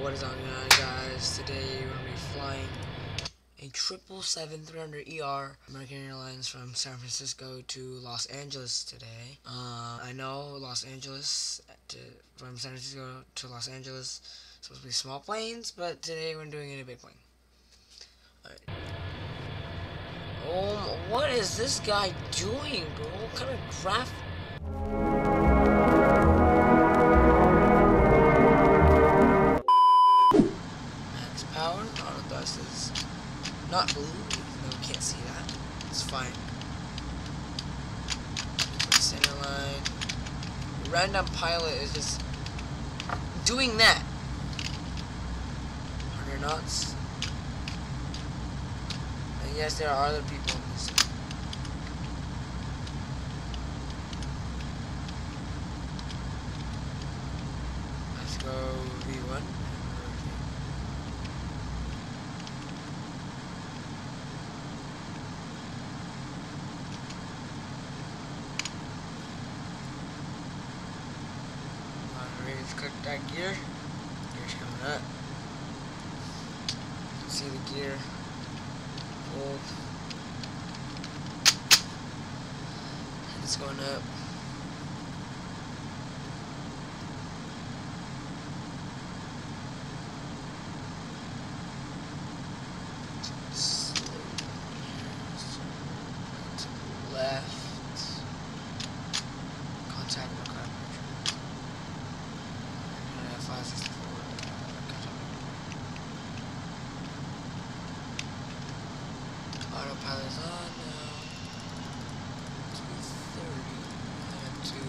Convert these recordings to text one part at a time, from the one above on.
What is on guys? Today we're gonna be flying a 777-300 ER American Airlines from San Francisco to Los Angeles today. Uh, I know Los Angeles to, from San Francisco to Los Angeles supposed to be small planes, but today we're doing it in a big plane. Alright. Oh, what is this guy doing, bro? What kind of craft? Not blue, though we can't see that. It's fine. Center line. Random pilot is just doing that. 100 knots. And yes, there are other people in this. Let's go V1. Let's click that gear. Gear's coming up. See the It's going up. Left. Contact no contact. 564. Autopilot is on now. 230. And to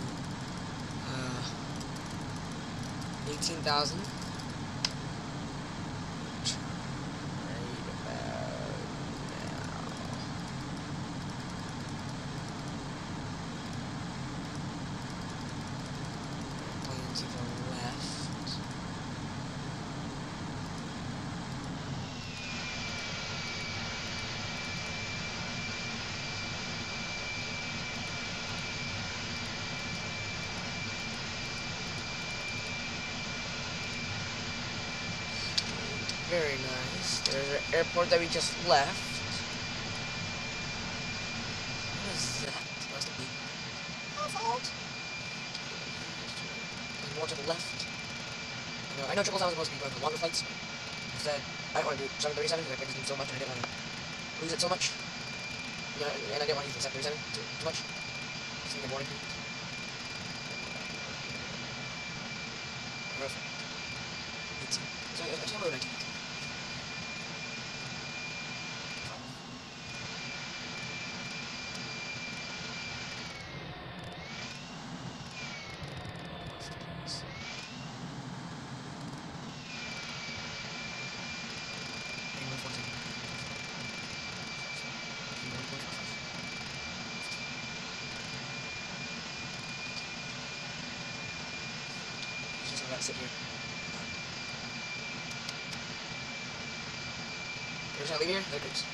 uh, 18,000. Right about now. Plane to the left. Very nice. There's an airport that we just left. What is that? Must be our fault. There's more to the left. I know, I know triple seven is supposed to be going for longer flights. Instead, I want to do 737 because I picked this so much and I didn't want to lose it so much. You know, and I didn't want to use the 737 too, too much. Just in the morning. Perfect. It's, it's, it's, it's, it's, it's, Just let sit here. Gonna leave here? There it goes.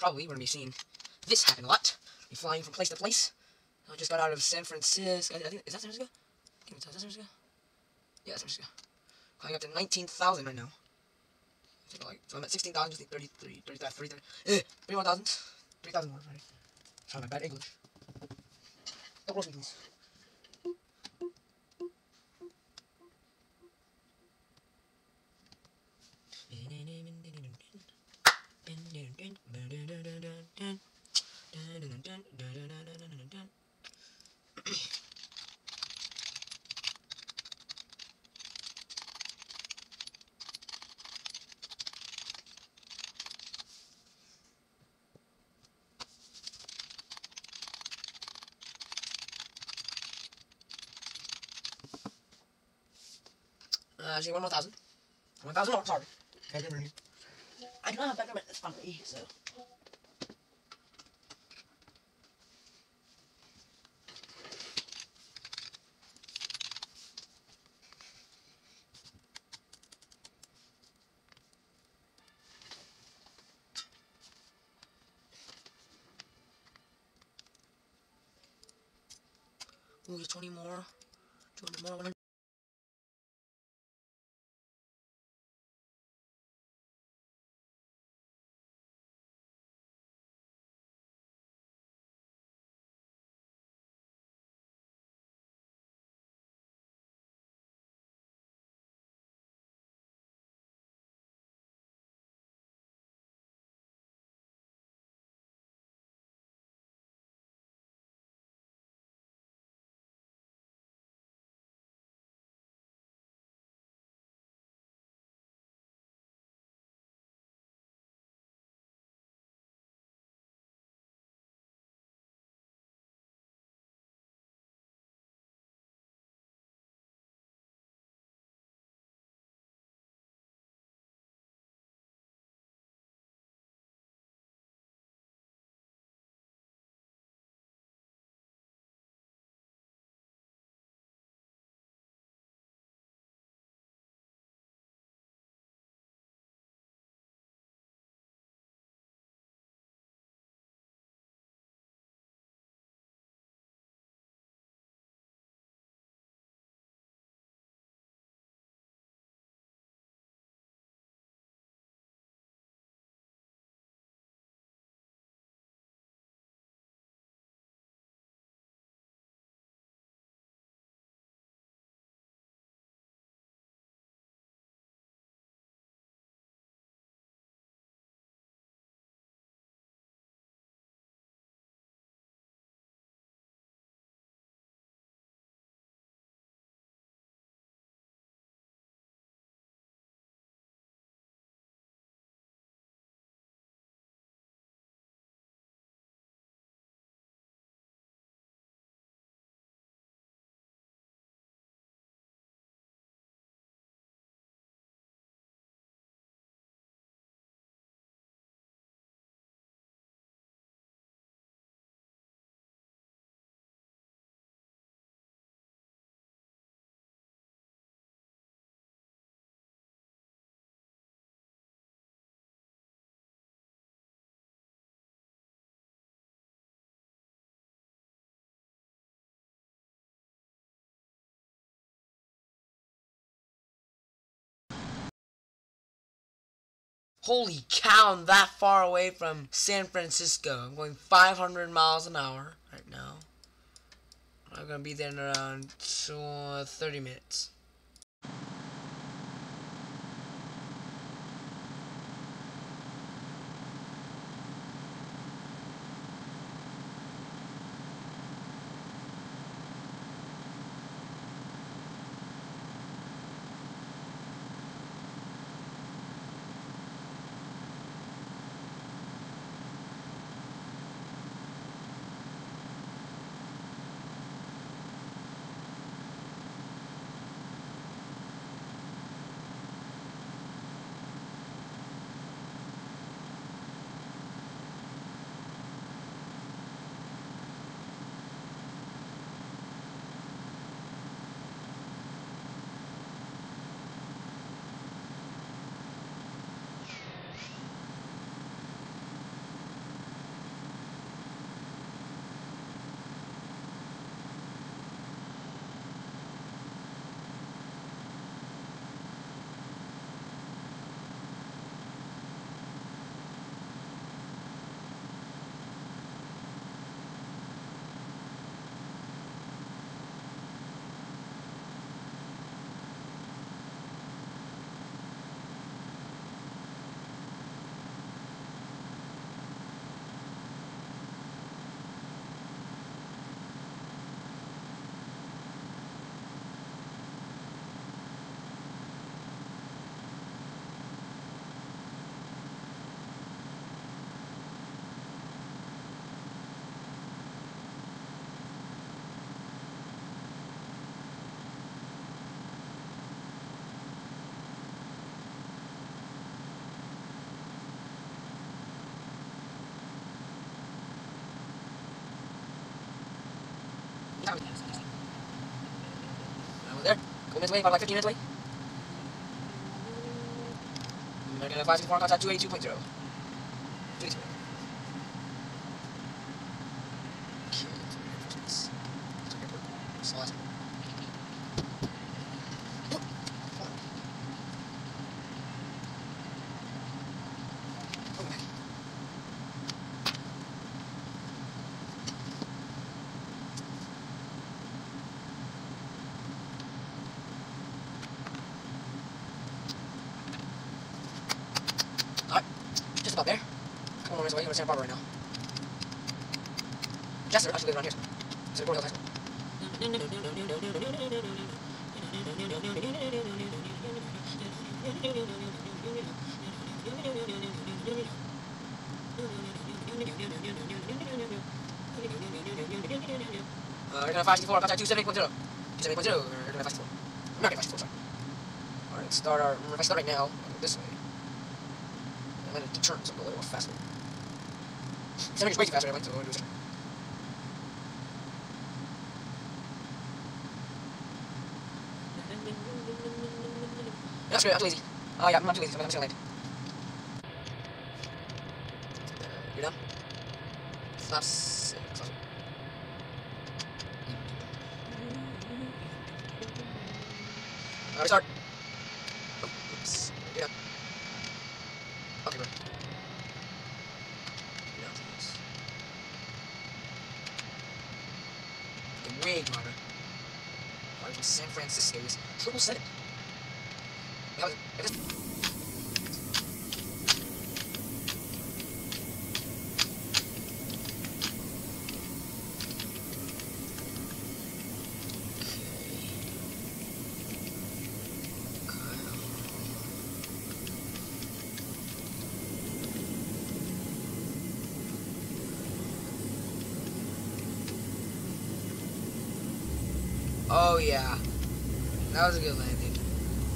Probably we're gonna be seeing this happen a lot. Be flying from place to place. I just got out of San Francisco. I think is that San Francisco? Tell? Is that San Francisco? Yeah, San Francisco. Flying up to 19,000 right now. So, like, so I'm at 16,000, just 33, 35, 30, 30, eh, 31,000, 3,000 more, right? Sorry, my bad English. Double meetings. Uh, one more thousand. One thousand more, sorry. I didn't read. I do not have but it's funny, so. Holy cow, I'm that far away from San Francisco. I'm going 500 miles an hour right now. I'm gonna be there in around uh, 30 minutes. Minutes away, probably like 15 minutes away. American 564 contact 282.0. 282. Slot. Alright, just about there. Away, we're in Santa Barbara right now. Jester actually lives around here. So Gore Hill High School. Uh, Air 564, contact 278.0. 278.0, Air 564. American 564, sorry. Alright, start our, if I start right now, go this way. And then it turns a little faster. Is way too fast right away, so we'll do this. That's great, I'm too lazy. Oh yeah, I'm not too lazy, so I'm just gonna land. Uh, you know? Flaps six. Uh, restart. Oh, oops. Yeah. Okay, bro. Yeah, thanks. The wig, mother. Right from San Was, it Oh yeah, that was a good landing.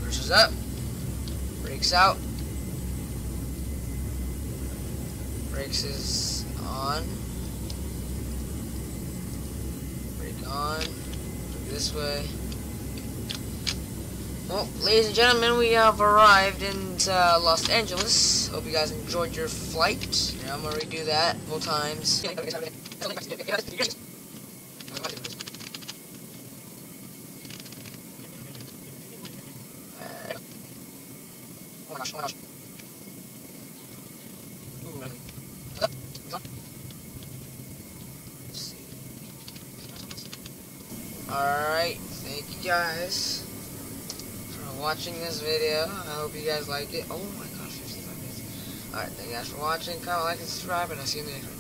Versus up, brakes out, brakes is on, brake on, this way. Well, ladies and gentlemen, we have arrived in uh, Los Angeles. Hope you guys enjoyed your flight. And I'm gonna redo that full times. Oh my gosh, oh my gosh. Ooh, really. What's up? What's on? Let's see. Alright, thank you guys for watching this video. I hope you guys like it. Oh my gosh, 55 minutes. Alright, thank you guys for watching. Comment, like, and subscribe, and I'll see you in the next one.